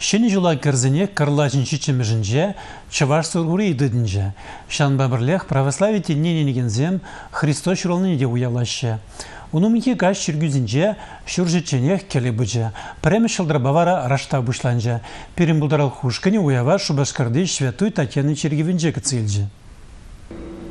Шені жыла кірзіне кырлачын шичіміжінже, чываш сургуры идыдінже. Шанба бірлех православие теннененігензем Христос шырылны де уялашы. Унумики гаш шуржиченех келі бұжы. Піремі шылдыр бавара рашта бұшланжы. Перім бұлдарал хушкыны уява шубашкарды шветуй Татьяны Чергевінже кіцілжі.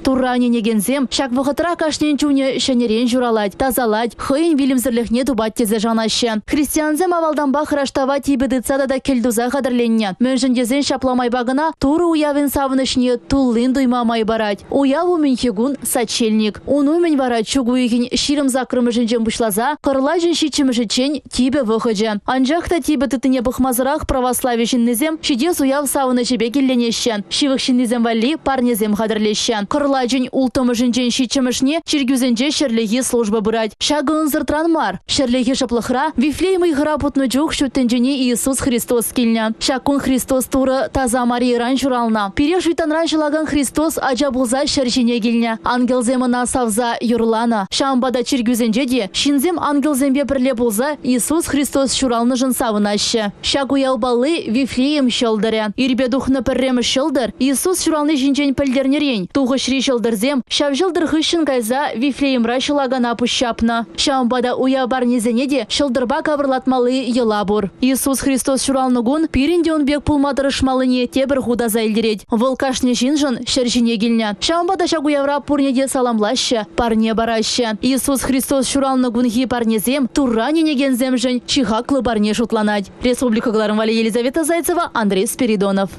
Туррани негензем, шак вғытыра кашнен чуне шенерен журалать, тазалать, хыйын вилімзірліхне тубат тезе жанашы. Христианзем авалданба хыраштава тибедыца да келдуза қадырленне. Мөнжіндезен шапламай багына туры уявен савынышне туллын дуймамай барать. Уяву мünхегун сачельник. Уну мен вара чугуйгин ширым закрымы жінжен бұшлаза, қырла жін шичімішічен тибе вғыжы. Анжақта тибе тытыне бұхмазырақ православие жіннезем, шидес уяв савыны жебе келленеші. Шивық жіннезем валли парнезем қадырлеші. Қырла жін ултымы жінжен шичімішне чергюзенже шерлеге служба бұрать. Шагын зыртран мар. Шерлеге шаплықра вифлеймый ғыра путны жүк шүттенжене Иисус Христос келіне. Шакун Христос туры таза Мария журална. Переш витанран жылаган Христос ажа бұлза шәржене келіне. Ангелземына савза юрлана. Шамбада чергюзенже де шинзем ангелзембе бірле бұлза Иисус Христос шуралны жын савынашы. Шагуял балы вифлеем шылдыры. Ирбе духны пірремі шылдыр. Иисус шуралны жінжен пілдернерен. Туғы шри жылдырзем, шав жылдыр хыщын кайза вифлеемра шылагана пұшапна. Шамбада уя барнезене де шылдырба кавырлатмалы йыла бұр. Иисус Христос шуралныгун пиринде он бек пулмадырышмалыне тебір худа зайлдерет. Волкашне жинжын шәржіне. Шамбада шагуявра пурнеде саламлашы, парне барашы. Иисус Христос шуралныгун хи парнезем, турране негензем жын чихаклы барне шутланать. Республика Гларым Елизавета Зайцева, Андрей Спиридонов.